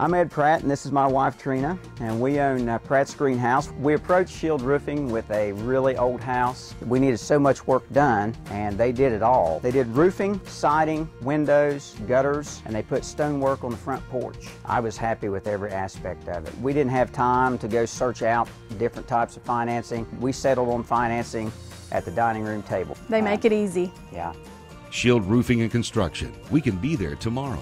I'm Ed Pratt, and this is my wife Trina, and we own uh, Pratt's Greenhouse. We approached Shield Roofing with a really old house. We needed so much work done, and they did it all. They did roofing, siding, windows, gutters, and they put stonework on the front porch. I was happy with every aspect of it. We didn't have time to go search out different types of financing. We settled on financing at the dining room table. They make uh, it easy. Yeah. Shield Roofing and Construction. We can be there tomorrow.